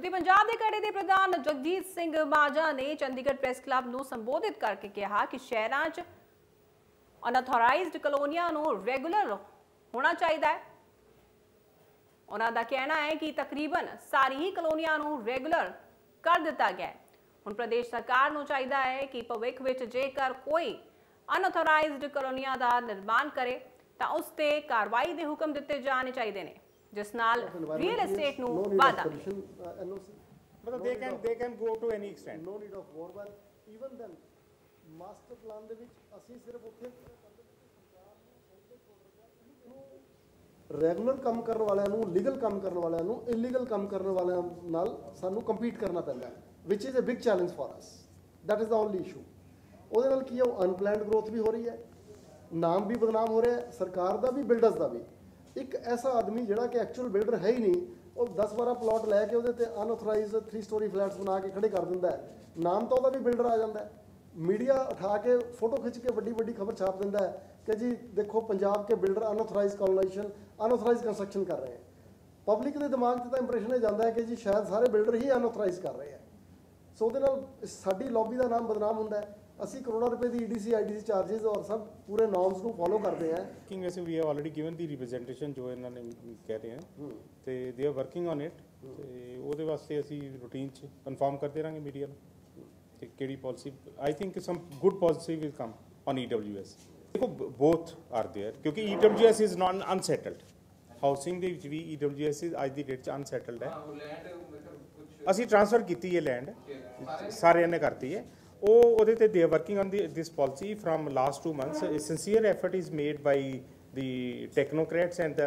ਅਤੇ ਪੰਜਾਬ ਦੇ ਕੜੇ ਦੇ ਪ੍ਰਧਾਨ ਜਗਜੀਤ ਸਿੰਘ ਮਾਝਾ ਨੇ ਚੰਡੀਗੜ੍ਹ ਪ੍ਰੈਸ ਕਲੱਬ ਨੂੰ ਸੰਬੋਧਿਤ ਕਰਕੇ ਕਿਹਾ ਕਿ ਸ਼ਹਿਰਾਂ 'ਚ ਅਨਥੋਰਾਈਜ਼ਡ ਕਲੋਨੀਆਂ ਨੂੰ ਰੈਗੂਲਰ ਹੋਣਾ ਚਾਹੀਦਾ ਹੈ। ਉਹਨਾਂ ਦਾ ਕਹਿਣਾ ਹੈ ਕਿ ਤਕਰੀਬਨ ਸਾਰੀ ਹੀ ਕਲੋਨੀਆਂ ਨੂੰ ਰੈਗੂਲਰ ਕਰ ਦਿੱਤਾ ਗਿਆ ਹੁਣ ਪ੍ਰਦੇਸ਼ ਸਰਕਾਰ ਨੂੰ ਚਾਹੀਦਾ ਹੈ ਕਿ ਭਵਿੱਖ ਵਿੱਚ ਜੇਕਰ ਕੋਈ ਅਨਥੋਰਾਈਜ਼ਡ ਕਲੋਨੀਆਂ ਦਾ ਨਿਰਮਾਣ ਕਰੇ, ਤਾਂ ਉਸ ਤੇ ਕਾਰਵਾਈ ਦੇ ਹੁਕਮ ਦਿੱਤੇ ਜਾਣੇ ਚਾਹੀਦੇ ਨੇ। ਜਿਸ ਨਾਲ ਰੀਅਲ ਏਸਟੇਟ ਨੂੰ ਵਾਧਾ. ਮਤਲਬ they can they can go to any extent No need of war ban. Even then, master plan ਦੇ ਵਿੱਚ ਅਸੀਂ ਸਿਰਫ ਉੱਥੇ ਰੈਗੂਲਰ ਕੰਮ ਕਰਨ ਵਾਲਿਆਂ ਨੂੰ ਲੀਗਲ ਕੰਮ ਕਰਨ ਵਾਲਿਆਂ ਨੂੰ ਇਲੀਗਲ ਕੰਮ ਕਰਨ ਵਾਲਿਆਂ ਨਾਲ ਸਾਨੂੰ ਕੰਪੀਟ ਕਰਨਾ ਪੈਂਦਾ ਹੈ which is a big challenge for us that is the only issue ਉਹਦੇ ਨਾਲ ਕੀ ਹੈ ਉਹ ਅਨਪਲੈਨਡ ਗਰੋਥ ਵੀ ਹੋ ਰਹੀ ਹੈ ਨਾਮ ਵੀ ਬਦਨਾਮ ਹੋ ਰਿਹਾ ਹੈ ਸਰਕਾਰ ਦਾ ਵੀ ਬਿਲਡਰਸ ਦਾ ਵੀ ਇੱਕ ਐਸਾ ਆਦਮੀ ਜਿਹੜਾ ਕਿ ਐਕਚੁਅਲ ਬਿਲਡਰ ਹੈ ਹੀ ਨਹੀਂ, ਉਹ 10-12 ਪਲਾਟ ਲੈ ਕੇ ਉਹਦੇ ਤੇ ਅਨਆਥੋਰਾਈਜ਼ਡ 3 ਸਟੋਰੀ ਫਲੈਟਸ ਬਣਾ ਕੇ ਖੜੇ ਕਰ ਦਿੰਦਾ ਹੈ। ਨਾਮ ਤਾਂ ਉਹਦਾ ਵੀ ਬਿਲਡਰ ਆ ਜਾਂਦਾ ਹੈ। ਮੀਡੀਆ ਉਠਾ ਕੇ ਫੋਟੋ ਖਿੱਚ ਕੇ ਵੱਡੀ ਵੱਡੀ ਖਬਰ ਛਾਪ ਦਿੰਦਾ ਹੈ ਕਿ ਜੀ ਦੇਖੋ ਪੰਜਾਬ ਕੇ builder unauthorised colonisation unauthorised construction ਕਰ ਰਹੇ ਹੈ। ਪਬਲਿਕ ਦੇ ਦਿਮਾਗ 'ਚ ਤਾਂ ਇੰਪ੍ਰੈਸ਼ਨ ਇਹ ਜਾਂਦਾ ਹੈ ਕਿ ਜੀ ਸ਼ਾਇਦ ਸਾਰੇ ਬਿਲਡਰ ਹੀ ਅਨਆਥੋਰਾਈਜ਼ ਕਰ ਰਹੇ ਹੈ। ਸੋ ਉਹਦੇ ਨਾਲ ਸਾਡੀ ਲੌਬੀ ਦਾ ਨਾਮ ਬਦਨਾਮ ਹੁੰਦਾ ਹੈ। 80 करोड़ रुपए दी ईडीसी आईडीसी चार्जेस और सब पूरे नॉर्म्स को फॉलो करते हैं। किंग वैसे we have already given the representation जो इन्होंने कह रहे हैं। तो they are working on it तो ओदे वास्ते असी रूटीन च करते रहेंगे मीडिया में कि policy I think some good policy will come on E W S देखो बोथ आर देयर क्योंकि E W S is non unsettled housing they which भी ईडब्ल्यूएस इज़ आज की डेट च है असी ट्रांसफ़र की लैंड सारे ने करती है ਉਹ ਉਹਦੇ ਤੇ ਦੇ working on this policy from last 2 months sincere effort is made by the technocrats and the